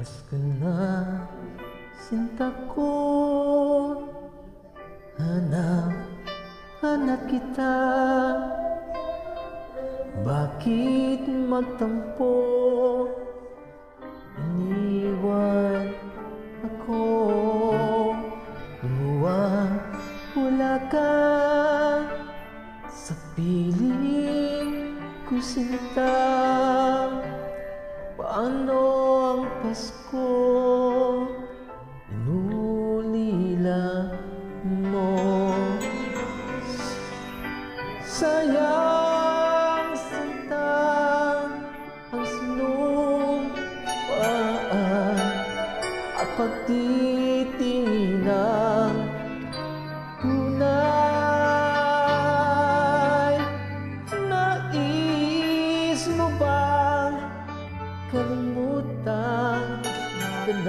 Pasko na, sinta ko. Hanap, hanap kita. Bakit magtampo? Iniwan ako. Lumuwa, wala ka. Sa piling ko sinta ang Pasko. Inulila mo Sayang sinta Ang sinumpaan At pagtitinang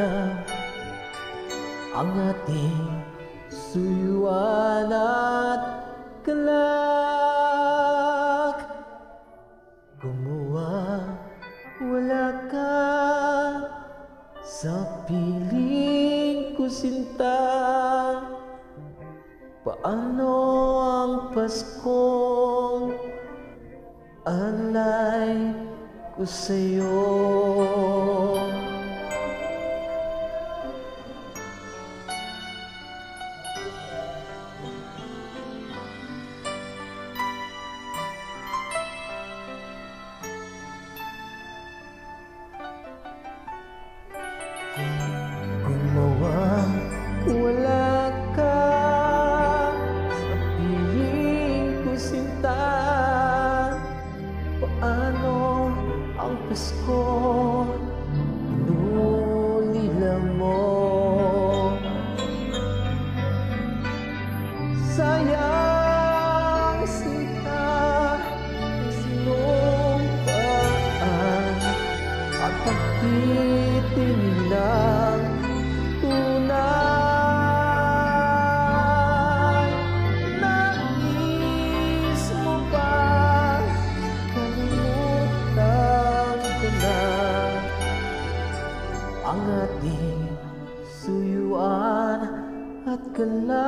na ang ating suyuan at galak Gumawa, wala ka sa piling ko sinta Paano ang Paskong alay ko sa'yo? Gumawa, wala ka sa piling ko sinta Paano ang Pasko? Inulila mo? Sayang Pagtitingin lang tunay Nais mo ba kalimutan ko na Ang ating suyuan at galak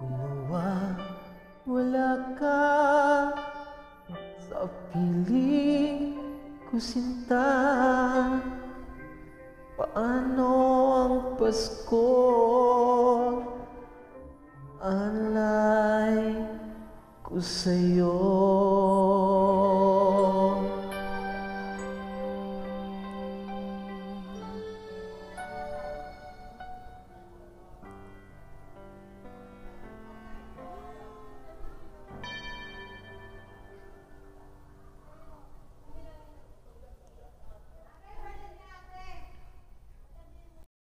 Gumawa, wala ka sa piling ko sinta. Paano ang Pasko? Alay ko sa'yo